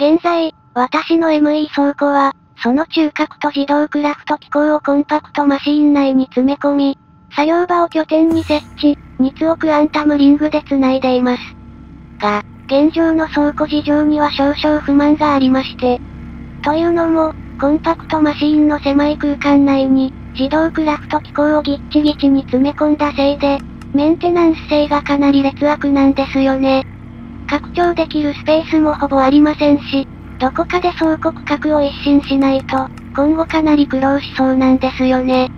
現在、私の ME 倉庫は、その中核と自動クラフト機構をコンパクトマシーン内に詰め込み、作業場を拠点に設置、2億アンタムリングで繋いでいます。が、現状の倉庫事情には少々不満がありまして。というのも、コンパクトマシーンの狭い空間内に、自動クラフト機構をギッチギチに詰め込んだせいで、メンテナンス性がかなり劣悪なんですよね。拡張できるスペースもほぼありませんし、どこかで倉庫区画を一新しないと、今後かなり苦労しそうなんですよね。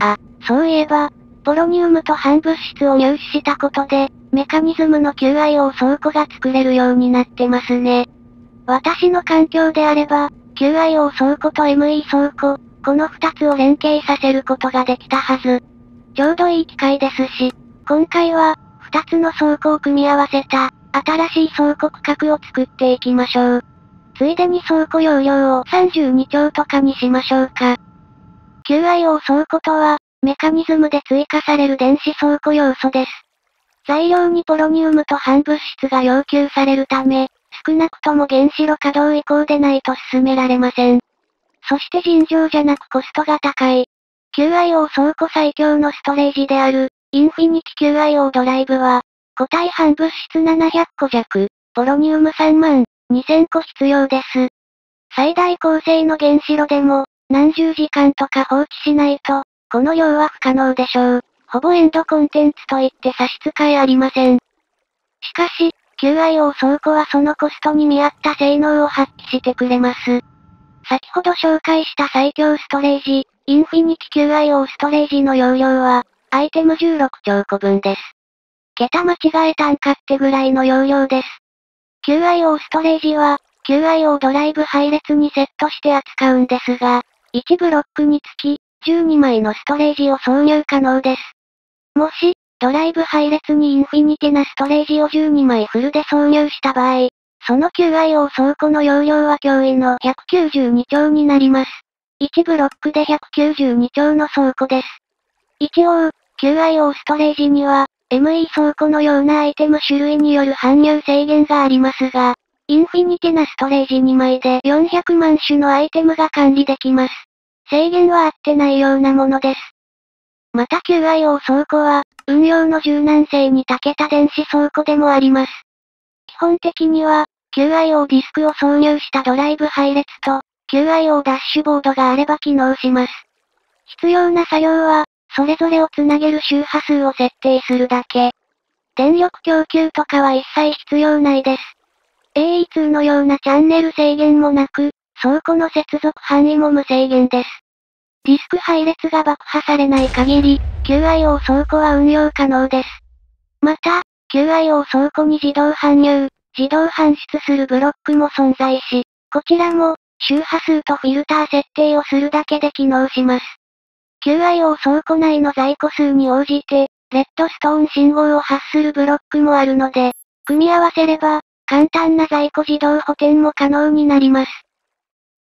あ、そういえば、ポロニウムと反物質を入手したことで、メカニズムの QIO 倉庫が作れるようになってますね。私の環境であれば、QIO 倉庫と ME 倉庫、この二つを連携させることができたはず。ちょうどいい機会ですし、今回は、二つの倉庫を組み合わせた、新しい倉庫区画を作っていきましょう。ついでに倉庫容量を32兆とかにしましょうか。QIO 倉庫とは、メカニズムで追加される電子倉庫要素です。材料にポロニウムと反物質が要求されるため、少なくとも原子炉稼働以降でないと進められません。そして尋常じゃなくコストが高い。QIO 倉庫最強のストレージである、インフィニティ QIO ドライブは、固体反物質700個弱、ポロニウム3万、2000個必要です。最大構成の原子炉でも、何十時間とか放置しないと、この量は不可能でしょう。ほぼエンドコンテンツといって差し支えありません。しかし、QIO 倉庫はそのコストに見合った性能を発揮してくれます。先ほど紹介した最強ストレージ、インフィニティ QIO ストレージの容量は、アイテム16兆個分です。桁間違えたんかってぐらいの容量です。QIO ストレージは、QIO ドライブ配列にセットして扱うんですが、1ブロックにつき、12枚のストレージを挿入可能です。もし、ドライブ配列にインフィニティなストレージを12枚フルで挿入した場合、その QIO 倉庫の容量は驚異の192兆になります。1ブロックで192兆の倉庫です。一応、QIO ストレージには、ME 倉庫のようなアイテム種類による搬入制限がありますが、インフィニティなストレージ2枚で400万種のアイテムが管理できます。制限は合ってないようなものです。また QIO 倉庫は、運用の柔軟性に長けた電子倉庫でもあります。基本的には、QIO ディスクを挿入したドライブ配列と、QIO ダッシュボードがあれば機能します。必要な作業は、それぞれをつなげる周波数を設定するだけ。電力供給とかは一切必要ないです。AE2 のようなチャンネル制限もなく、倉庫の接続範囲も無制限です。ディスク配列が爆破されない限り、QIO 倉庫は運用可能です。また、QIO 倉庫に自動搬入、自動搬出するブロックも存在し、こちらも、周波数とフィルター設定をするだけで機能します。QIO 倉庫内の在庫数に応じて、レッドストーン信号を発するブロックもあるので、組み合わせれば、簡単な在庫自動補填も可能になります。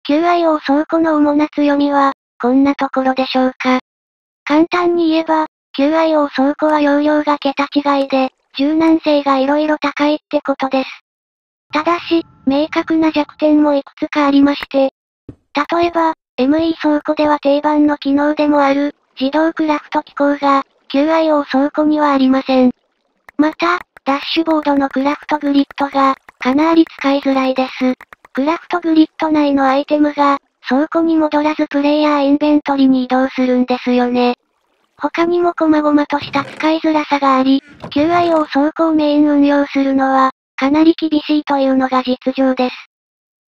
QIO 倉庫の主な強みは、こんなところでしょうか。簡単に言えば、QIO 倉庫は容量が桁違いで、柔軟性が色々高いってことです。ただし、明確な弱点もいくつかありまして、例えば、ME 倉庫では定番の機能でもある、自動クラフト機構が、QIO 倉庫にはありません。また、ダッシュボードのクラフトグリッドが、かなり使いづらいです。クラフトグリッド内のアイテムが、倉庫に戻らずプレイヤーインベントリに移動するんですよね。他にも細々とした使いづらさがあり、QIO 倉庫をメイン運用するのは、かなり厳しいというのが実情です。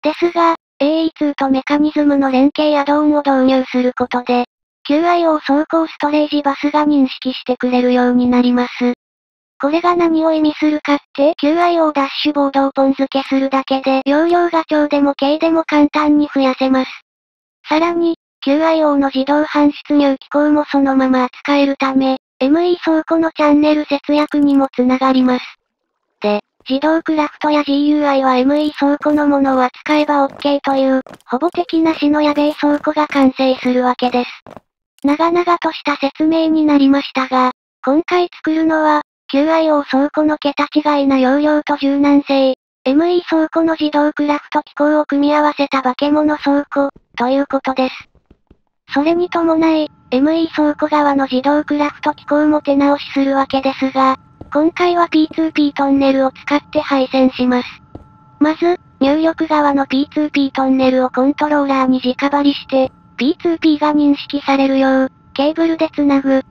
ですが、AE2 とメカニズムの連携アドオンを導入することで、QIO 走行ストレージバスが認識してくれるようになります。これが何を意味するかって QIO ダッシュボードをポン付けするだけで容量が超でも軽でも簡単に増やせます。さらに、QIO の自動搬出入機構もそのまま扱えるため、ME 倉庫のチャンネル節約にもつながります。で、自動クラフトや GUI は ME 倉庫のものを扱えば OK という、ほぼ的な死のやべえ倉庫が完成するわけです。長々とした説明になりましたが、今回作るのは、QIO 倉庫の桁違いな容量と柔軟性、ME 倉庫の自動クラフト機構を組み合わせた化け物倉庫、ということです。それに伴い、ME 倉庫側の自動クラフト機構も手直しするわけですが、今回は P2P トンネルを使って配線します。まず、入力側の P2P トンネルをコントローラーに直張りして、P2P が認識されるよう、ケーブルで繋ぐ。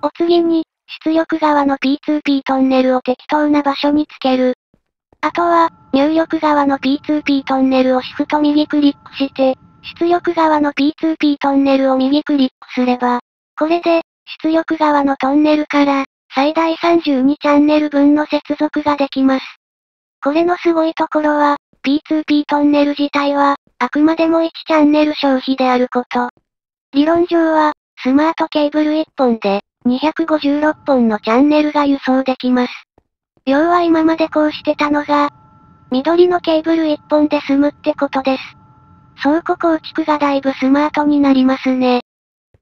お次に、出力側の P2P トンネルを適当な場所につける。あとは、入力側の P2P トンネルをシフト右クリックして、出力側の P2P トンネルを右クリックすれば、これで、出力側のトンネルから、最大32チャンネル分の接続ができます。これのすごいところは、P2P トンネル自体は、あくまでも1チャンネル消費であること。理論上は、スマートケーブル1本で、256本のチャンネルが輸送できます。要は今までこうしてたのが、緑のケーブル1本で済むってことです。倉庫構築がだいぶスマートになりますね。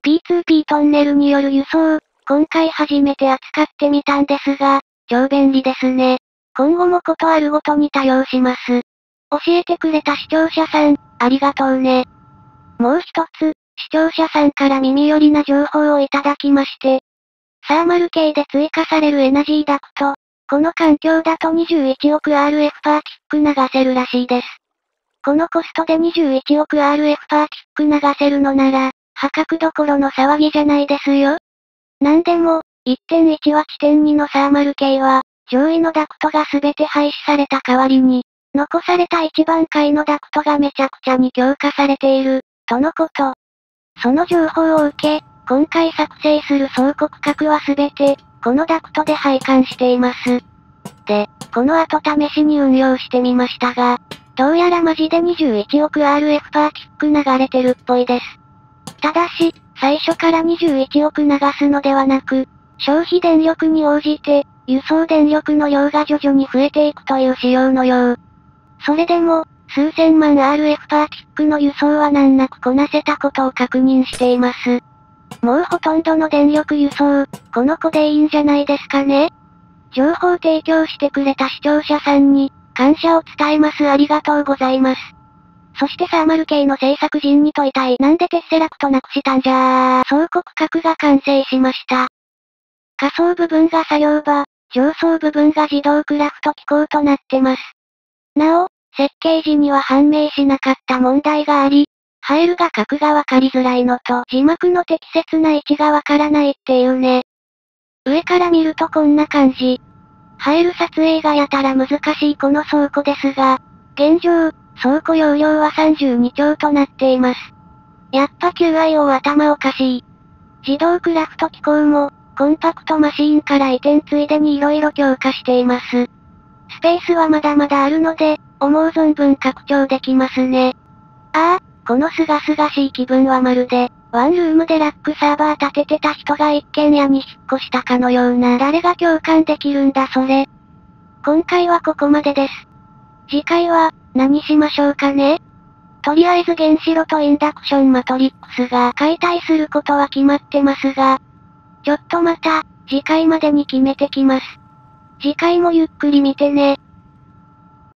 P2P トンネルによる輸送、今回初めて扱ってみたんですが、超便利ですね。今後もことあるごとに多用します。教えてくれた視聴者さん、ありがとうね。もう一つ、視聴者さんから耳寄りな情報をいただきまして、サーマル系で追加されるエナジーダクト、この環境だと21億 RF パーキック流せるらしいです。このコストで21億 RF パーキック流せるのなら、破格どころの騒ぎじゃないですよ。なんでも、1.1は地点2のサーマル系は、上位のダクトが全て廃止された代わりに、残された一番階のダクトがめちゃくちゃに強化されている、とのこと。その情報を受け、今回作成する倉庫区画は全て、このダクトで配管しています。で、この後試しに運用してみましたが、どうやらマジで21億 RF パーキック流れてるっぽいです。ただし、最初から21億流すのではなく、消費電力に応じて、輸送電力の量が徐々に増えていくという仕様のよう。それでも、数千万 RF パーキックの輸送は難なくこなせたことを確認しています。もうほとんどの電力輸送、この子でいいんじゃないですかね？情報提供してくれた視聴者さんに、感謝を伝えますありがとうございます。そしてサーマル系の制作人に問いたい。なんでテッセラクトなくしたんじゃー。倉庫区画が完成しました。仮想部分が作業場、上層部分が自動クラフト機構となってます。なお、設計時には判明しなかった問題があり、ファイルが格がわかりづらいのと字幕の適切な位置がわからないっていうね。上から見るとこんな感じ。ファイル撮影がやたら難しいこの倉庫ですが、現状、倉庫容量は32兆となっています。やっぱ QIO は頭おかしい。自動クラフト機構も、コンパクトマシーンから移転ついでに色々強化しています。スペースはまだまだあるので、思う存分拡張できますね。ああ、このすがすがしい気分はまるで、ワンルームでラックサーバー立ててた人が一軒家に引っ越したかのような誰が共感できるんだそれ。今回はここまでです。次回は、何しましょうかね？とりあえず原子炉とインダクションマトリックスが解体することは決まってますが、ちょっとまた、次回までに決めてきます。次回もゆっくり見てね。